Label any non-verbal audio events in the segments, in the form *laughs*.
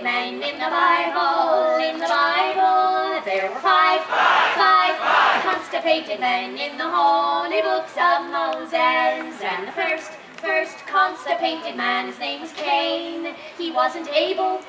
men in the Bible, in the Bible. There were five, five constipated men in the holy books of Moses. And the first, first constipated man, his name was Cain. He wasn't able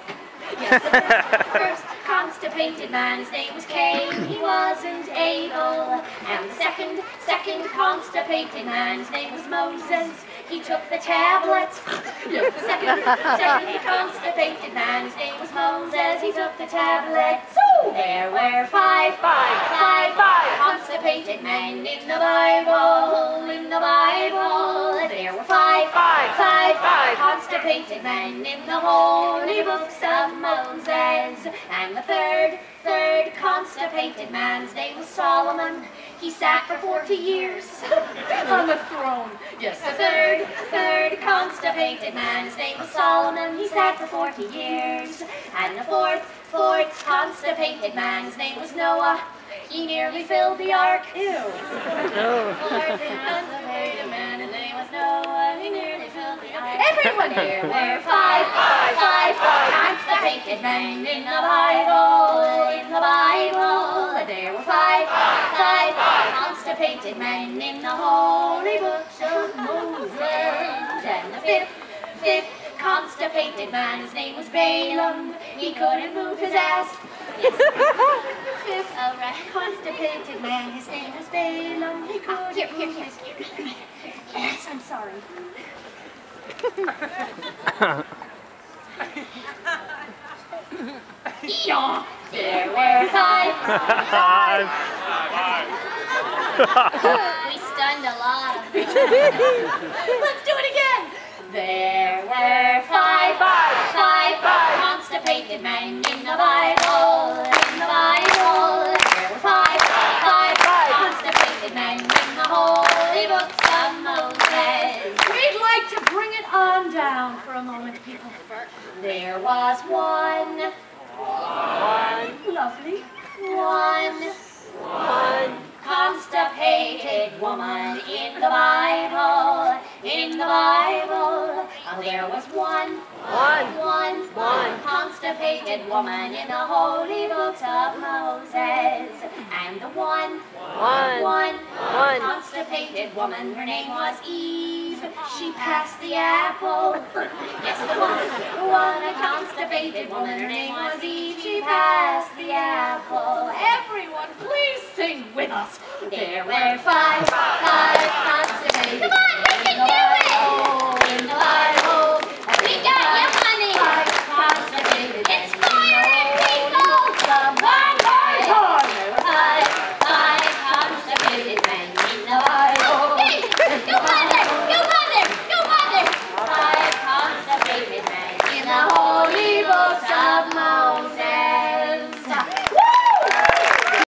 Yes, *laughs* the first constipated man, his name was Cain, he wasn't able. And the second, second constipated man, his name was Moses, he took the tablets. Yes, the second, second constipated man, his name was Moses, he took the tablets. There were five, five, five, five constipated men in the Bible, in the Bible. There were five, five, five, five constipated men in the holy books of Moses. And the third, third constipated man's name was Solomon. He sat for 40 years *laughs* on the throne. Yes, the third, third constipated man, his name was Solomon. He sat for 40 years. And the fourth, fourth constipated man's name was Noah. He nearly filled the ark. Ew. Oh. *laughs* Fourth constipated man, his name was Noah. He nearly filled the ark. Everyone here, we're five, five, five, constipated men in the Bible, in the constipated men in the holy books of Moses. And the fifth, fifth constipated man, his name was Balaam. He couldn't move his ass. Yes. *laughs* Fifth, a constipated man, his name was Balaam. He ah, couldn't here, here, move his Yes, I'm sorry. *laughs* Yeah, there were five. *laughs* Five. We stunned a lot of them. Let's do it again. There were five, five, five constipated men in the Bible, in the Bible. There were five, five, constipated men in the holy books of Moses. We'd like to bring it on down for a moment, people. There was one, One. lovely, one, One. Constipated woman in the Bible, in the Bible. Oh, there was one, One. one, One. constipated woman in the holy books of Moses. And the one, One. one, One. constipated woman, her name was Eve. She passed the apple. Yes, the one, the one, a constipated woman, her name was Eve. She passed the apple. There were five, five